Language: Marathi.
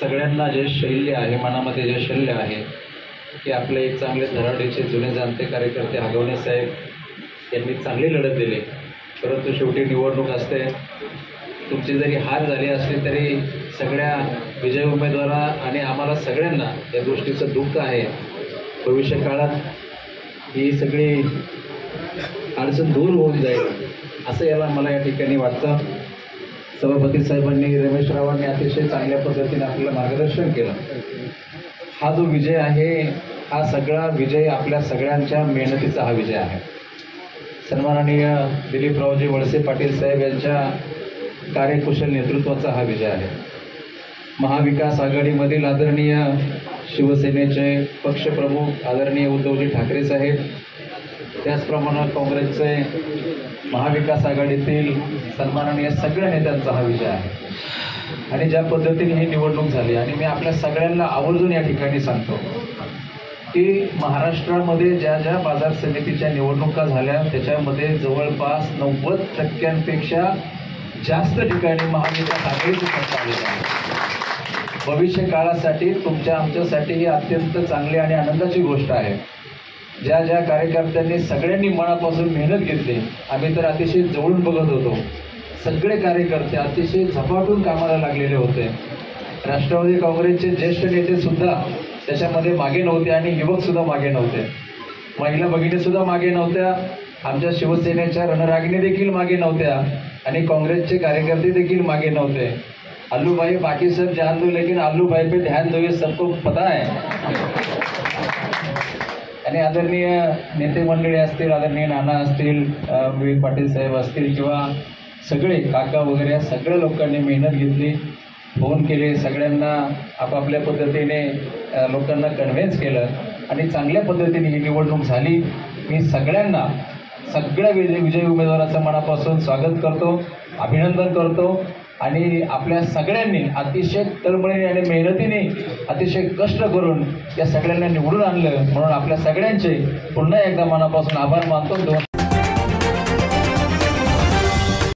सगळ्यांना जे शैल्य आहे मनामध्ये जे शल्य आहे की आपले एक चांगले धराडीचे जुने जाणते कार्यकर्ते हगवणे साहेब यांनी चांगली लढत दिली. परंतु शेवटी निवडणूक असते. तुमची जरी हार झाली असली तरी सगळ्या विजय उमेदवारा आणि आम्हाला सगळ्यांना या गोष्टीचं दुःख आहे. भविष्य काळात ही सगळी अडचण दूर होऊन जाईल असं याला मला या ठिकाणी वाटतं. सभापती साहेबांनी रमेश रावांनी अतिशय चांगल्या पद्धतीने आपल्याला मार्गदर्शन केलं. हा जो विजय आहे हा सगळा विजय आपल्या सगळ्यांच्या मेहनतीचा हा विजय आहे. सन्माननीय दिलीपरावजी वळसे पाटील साहेब यांच्या कार्यकुशल नेतृत्वाचा हा विजय आहे. महाविकास आघाडीमधील आदरणीय शिवसेनेचे पक्षप्रमुख आदरणीय उद्धवजी ठाकरे साहेब त्याचप्रमाणे काँग्रेसचे महाविकास आघाडीतील सन्माननीय सगळ्या नेत्यांचा हा विजय आहे. आणि ज्या पद्धतीने ही निवडणूक झाली आणि मी आपल्या सगळ्यांना आवर्जून या ठिकाणी सांगतो की महाराष्ट्रामध्ये ज्या ज्या बाजार समितीच्या निवडणुका झाल्या त्याच्यामध्ये जवळपास नव्वद टक्क्यांपेक्षा जास्त ठिकाणी महाविकास आघाडीची सत्ता आलेली आहे. भविष्य काळासाठी तुमच्या आमच्यासाठी ही अत्यंत चांगली आणि आनंदाची गोष्ट आहे. ज्या ज्या कार्यकर्त्यांनी सगळ्यांनी मनापासून मेहनत घेतली आम्ही तर अतिशय जवळून बघत होतो. सगळे कार्यकर्ते अतिशय झपाटून कामाला लागलेले होते. राष्ट्रवादी काँग्रेसचे ज्येष्ठ नेते सुद्धा त्याच्यामध्ये मागे नव्हते आणि युवक सुद्धा मागे नव्हते. महिला भगिनी सुद्धा मागे नव्हत्या. आमच्या शिवसेनेच्या रणरागिणी देखील मागे नव्हत्या आणि काँग्रेसचे कार्यकर्ते देखील मागे नव्हते. अल्लू भाई बाकी सब जान दो लेकिन अल्लू भाई पे ध्यान दो ये सबको पता है. आणि आदरणीय नेते मंडळी असतील आदरणीय नाना असतील विवेक पाटील साहेब असतील किंवा सगळे काका वगैरे या सगळ्या लोकांनी मेहनत घेतली फोन केले सगळ्यांना आपापल्या पद्धतीने लोकांना कन्व्हिन्स केलं आणि चांगल्या पद्धतीने ही निवडणूक झाली. मी सगळ्यांना सगळ्या विजय विजयी उमेदवाराचं मनापासून स्वागत करतो अभिनंदन करतो. आणि आपल्या सगळ्यांनी अतिशय तळमळीने आणि मेहनतीने अतिशय कष्ट करून या सगळ्यांना निवडून आणलं. म्हणून आपल्या सगळ्यांचे पुन्हा एकदा मनापासून आभार मानतो. दोन